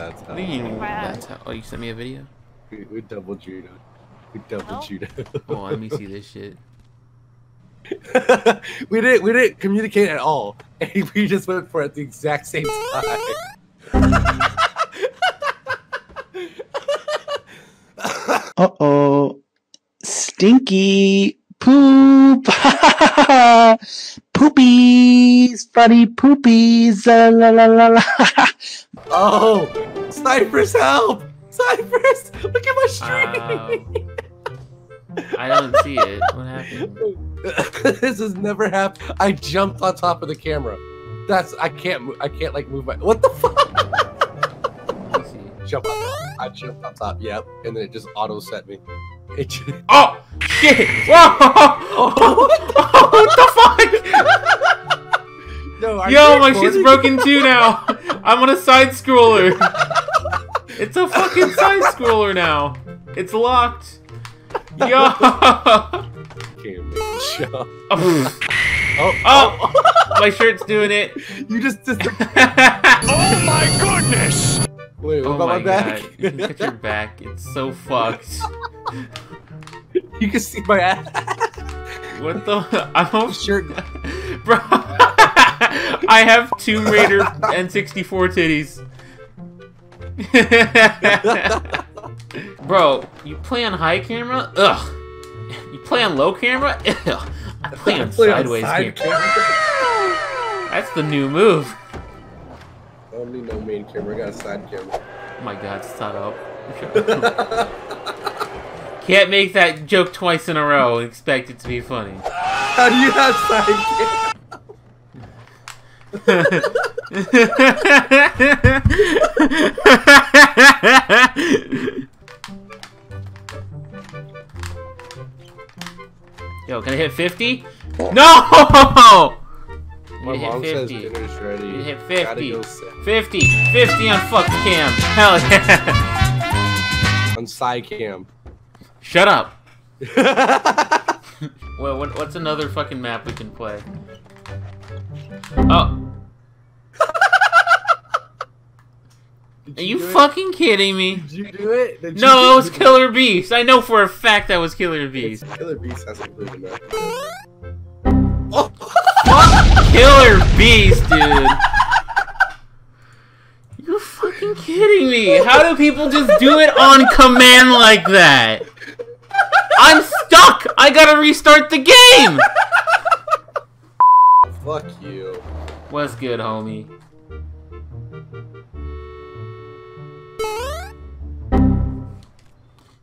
That's how you mean? That's how. Oh, you sent me a video. we, we double judo. We double No. judo. Oh, let me see this shit. we didn't we didn't communicate at all. And we just went for it at the exact same time. Uh oh. Stinky poop. Poopies. Funny poopies. La la la la la. oh, Syphrus, help! Syphrus, look at my stream. I don't see it. What happened? this has never happened. I jumped on top of the camera. That's I can't mo- I can't like move my what the fuck? Let me see. Jump on top. I jumped on top. Yep, and then it just auto set me. It just, Oh shit! Whoa! Oh, what the fuck? No, are Yo, my shit's broken too now. I'm on a side scroller. It's a fucking side scroller now. It's locked. Yo. Can't make oh. it show. oh, Oh, Oh. my shirt's doing it. you just just oh my goodness. wait. What oh about my my, back? god! Look at your back. It's so fucked. you can see my ass. What the? I'm all Shirt. Bro, I have Tomb Raider N64 titties. Bro, you play on high camera? Ugh. You play on low camera? Ugh. I play on Play on sideways side camera. camera. That's the new move. I don't need no main camera. I got a side camera. Oh my god, shut up. Can't make that joke twice in a row and expect it to be funny. How do you have side camera? Yo, can I hit 50? No! My You mom hit says 50. dinner's ready. You hit 50. go 50. 50 on fuck cam. Hell yeah. on side cam. Shut up. Well, what, what's another fucking map we can play? Oh. Did Are you it? fucking kidding me? Did you do it? Did you No, it was Killer Beast. I know for a fact that was Killer Beast. Killer Beast has included that. Killer Beast, dude. You're fucking kidding me. How do people just do it on command like that? I'm stuck. I gotta restart the game. Fuck you. What's good, homie?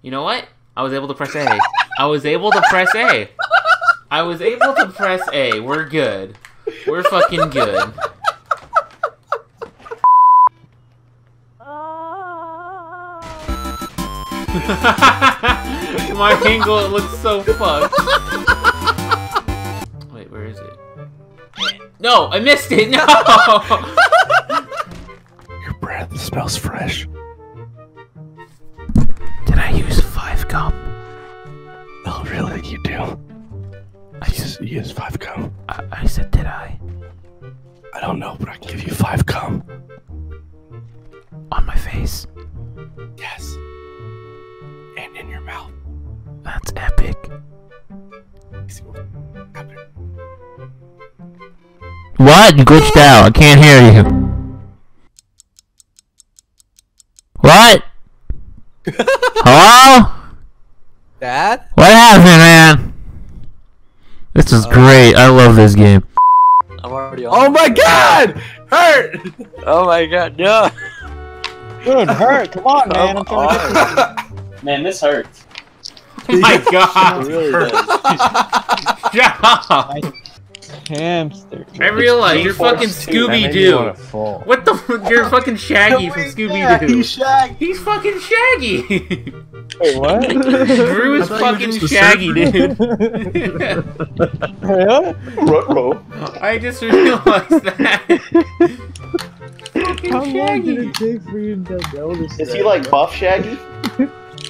You know what? I was able to press A. I was able to press A. I was able to press A. We're good. We're fucking good. My angle looks so fucked. Wait, where is it? No, I missed it. No. Your breath smells fresh. Really? You do? I Use, use five cum. I, I said, did I? I don't know, but I can give you five cum. On my face. Yes. And in your mouth. That's epic. What? What? You glitched out. I can't hear you. What? Hello? Dad? What happened, man? This is great. I love this game. I'm already on. Oh my god! Hurt! Oh my god, no! Dude, hurt. Come on, man. I'm trying to Man, this hurts. Oh my It god. really does. Shut up. Hamster. I realize you're G-Force fucking. Scooby Doo. What the? f- You're fucking Shaggy from Scooby Doo. he's Shaggy. He's fucking Shaggy. Wait, what? Drew is I thought you were fucking Shaggy, dude. What? I just realized that. fucking How long did it take for you to notice Is he like Buff Shaggy?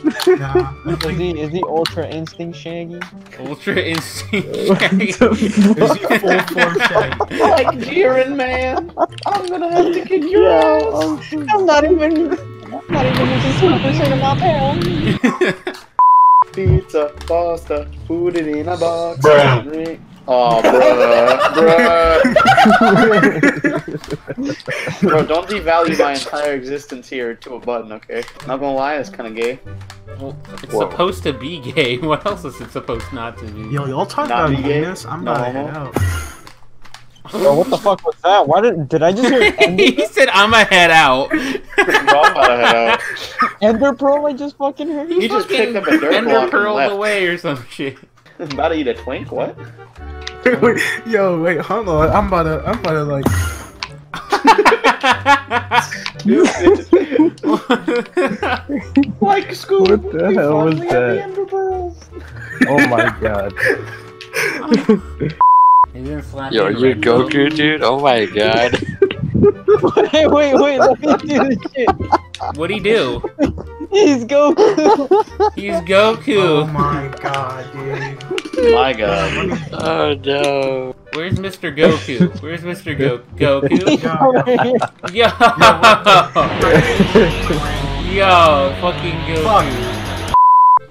Nah. Is he is he Ultra Instinct Shaggy? Ultra Instinct. Is he full form Shaggy? like Jiren, man. I'm gonna have to kick your Yeah, I'm, oh, I'm not even I'm not even just two percent of my pound. Pizza, pasta, put it in a box. Bruh. Drink. Oh, bruh, bruh. Bro, don't devalue my entire existence here to a button, okay? Not gonna lie, it's kind of gay. Well, it's Whoa. supposed to be gay. What else is it supposed not to be? Yo, y'all talk Not about be gay? gayness? I'm No about to head out. Bro, what the fuck was that? Why did did I just hear Ender, he said, "I'ma head out." Bro, I'm about to head out. Ender Pearl? I just fucking heard. He just picked up a dirt Ender block and pearled away or some shit. about to eat a twink? What? wait, yo, wait, hold on. I'm about to, I'm about to like. like school. What the hell was that? Oh my god. Yo, you're Goku, dude? Oh my god. wait, wait, wait. Let me do this shit. What'd he do? He's Goku. He's Goku. Oh my god, dude. My god. Oh no. Where's Mr. Goku? Where's Mr. Go Goku? Yo, Yo, yo, fucking Goku.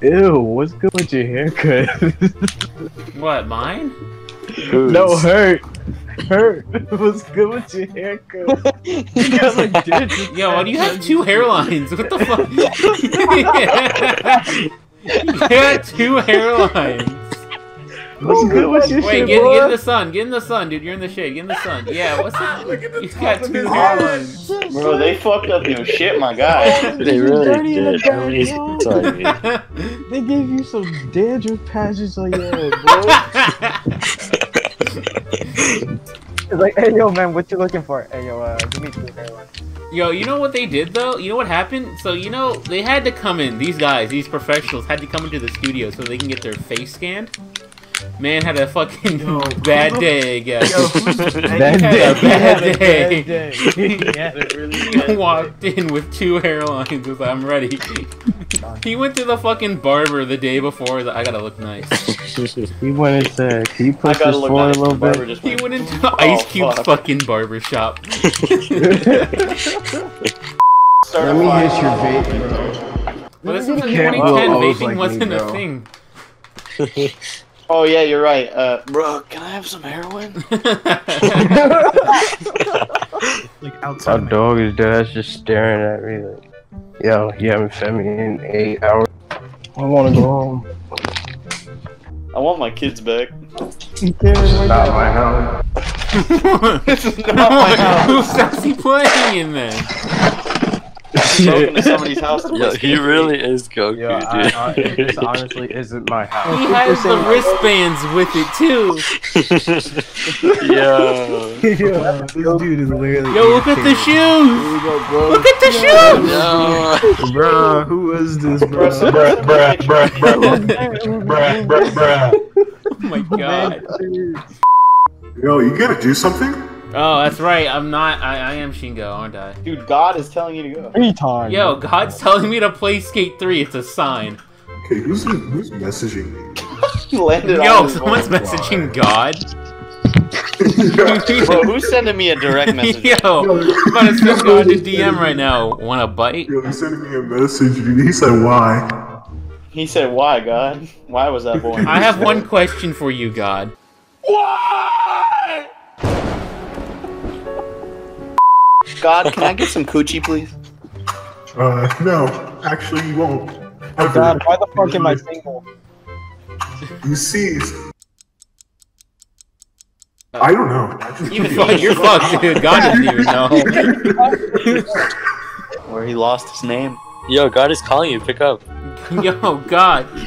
Ew, what's good with your haircut? What, mine? no, hurt. Hurt. What's good with your haircut? you got like ditches. Yo, why do you have two hairlines? What the fuck? you got two hairlines. What's good with your Wait, shit, get, boy? get in the sun. Get in the sun, dude. You're in the shade. Get in the sun. Yeah, what's up? You got two hairlines. Bro, they fucked up your shit, my guy. They really did. Really sorry. They gave you some dandruff patches on your head, bro. It's like, hey yo, man, what you looking for? Hey yo, uh, give me two. Yo, you know what they did though? You know what happened? So you know they had to come in. These guys, these professionals, had to come into the studio so they can get their face scanned. Man had a fucking Yo, bad the- day, I guess. Yo, Bad had day. a bad day. yeah, it really He walked in with two hairlines. Was like, I'm ready. he went to the fucking barber the day before. like, I gotta look nice. He went and said, "Can you push gotta this look forward nice. a little The bit?" just He went, went into Oh, Ice Cube's fuck. fucking barber shop. Let me fire. hit your vape, bro. Well, this was in 2010. Vaping wasn't a thing. Oh yeah, you're right. Uh, bro, can I have some heroin? like outside. my- dog is dead. That's just staring at me. Like, Yo, you haven't fed me in eight hours. I want to go home. I want my kids back. Not my house. this is not my house. Who's he playing in then? Broke into somebody's house. To Yo, he skate. really is Goku, Yo, I, I, dude. this honestly isn't my house. He has the wristbands with it too. Yo. Yo, this dude is literally. Yo, look at the shoes. Look at the shoes. Yo. Bro, who is this, Bro, bro? some- Bruh, bruh, bruh, bruh, bruh, bruh, bruh. Oh my oh god. Yo, you gotta do something? Oh, that's right. I'm not. I, I am Shingo, aren't I? Dude, God is telling you to go. Retard. Yo, God's telling me to play Skate 3. It's a sign. Okay, who's who's messaging me? He landed Yo, on someone's phone. messaging God. Bro, who's sending me a direct message? Yo, I'm about to send God to DM right now. Want a bite? Yo, he's sending me a message, dude. He said why? He said, "Why, God? Why was that born?" I have one question for you, God. God, can I get some coochie, please? Uh, no. Actually, you won't. Ever. God, why the fuck am I single? You see, I don't know. You're fucked, you're fucked, dude. God doesn't even know. Where he lost his name. Yo, God is calling you. Pick up. Yo, God.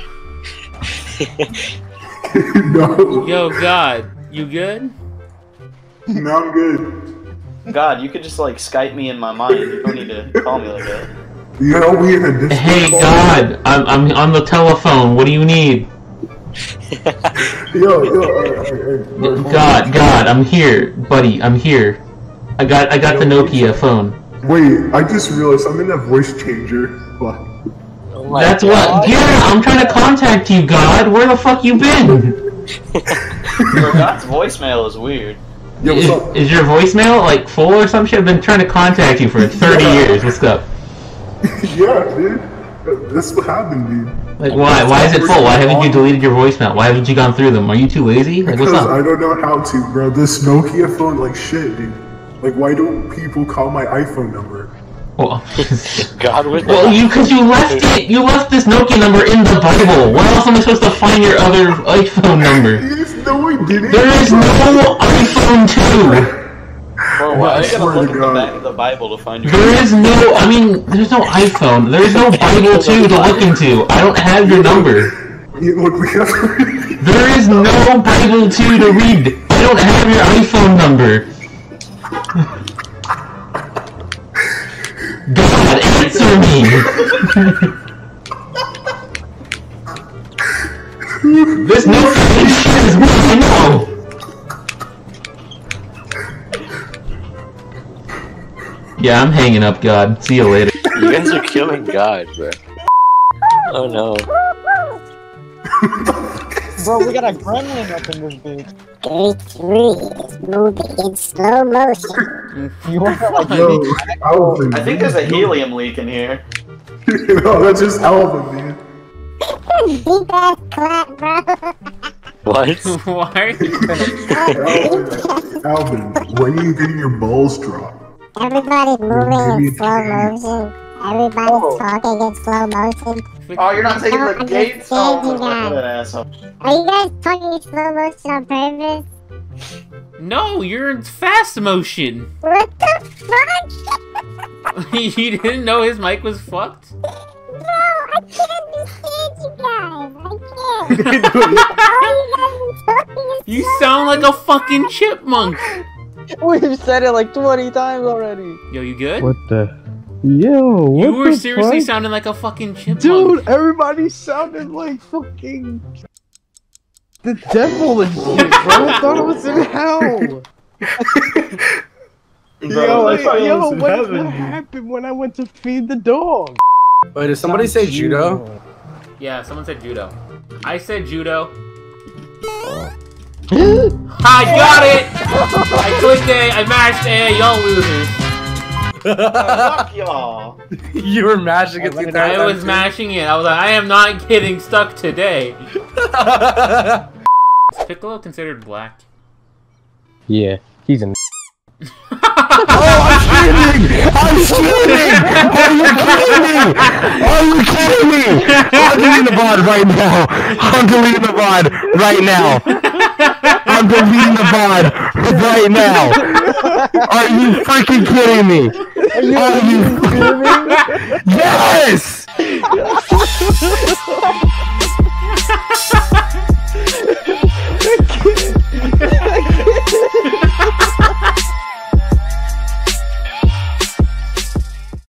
no. Yo, God. You good? No, I'm good. God, you could just like Skype me in my mind. You don't need to call me like that. You know, we had a Discord Hey call. God, I'm I'm on the telephone. What do you need? Yo, yo, uh, uh, uh, God, God, I'm here, buddy. I'm here. I got I got the Nokia phone. Wait, I just realized I'm in that voice changer. What? Oh my That's God. what. Yeah, I'm trying to contact you, God. Where the fuck you been? Bro, God's voicemail is weird. Yo, what's Is, up? is your voicemail like full or some shit? I've been trying to contact you for 30 years. What's up? yeah, dude. That's what happened, dude. Like, why? Why is it full? Why haven't you deleted your voicemail? Why haven't you gone through them? Are you too lazy? Like, what's Because up? I don't know how to, bro. This Nokia phone, like shit, dude. Like, why don't people call my iPhone number? Well, God with well, you because you left it. You left this Nokia number in the Bible. Where else am I supposed to find your other iPhone number? Yes, no, I didn't. There is no iPhone 2. Bro, why I are you gonna to look at the God. back of the Bible to find your There is no. I mean, there's no iPhone. There's no Bible 2 to look into. I don't have your number. Yeah, look, we have. There is no Bible 2 to read. I don't have your iPhone number. God, answer me! This new fucking shit is what I know! Yeah, I'm hanging up, God. See you later. You guys are killing God, bro. Oh no. Bro, we got a gremlin up in this bitch. H3 is moving in slow motion. You want to like Yo, Alvin. I think there's a helium leak in here. no, that's just Alvin, man. Deep ass clap, bro. What? Why are you Alvin, Alvin, when are you getting your balls dropped? Everybody's moving in slow motion. Everybody's oh. talking in slow motion. Oh, you're not taking the oh, I'm gates? just Oh, changing look that. at. Are you guys talking in slow motion on purpose? No, you're in fast motion. What the fuck? you didn't know his mic was fucked? Bro, I can't understand you guys. I can't. You guys talking in You sound like a fucking chipmunk. We've said it like 20 times already. Yo, you good? What the? Yo, what you were the seriously fuck? sounding like a fucking chipmunk. Dude, everybody sounded like fucking the devil and shit, bro. I thought I was in hell. yo, I thought it yo, was in what, heaven, what happened when I went to feed the dog? Wait, did somebody say judo? Yeah, someone said judo. I said judo. Oh. I got it! I clicked A, I mashed A, y'all losers. Fuck y'all. you were mashing it the I was too? mashing it. I was like, I am not getting stuck today. Is Piccolo considered black? Yeah, he's in kidding! I'm screaming! Are you kidding me? Are you kidding me? I'm deleting the VOD right now. I'm deleting the VOD right now. I'm deleting the VOD right now. Are you freaking kidding me? Are you, Are you kidding me? Yes!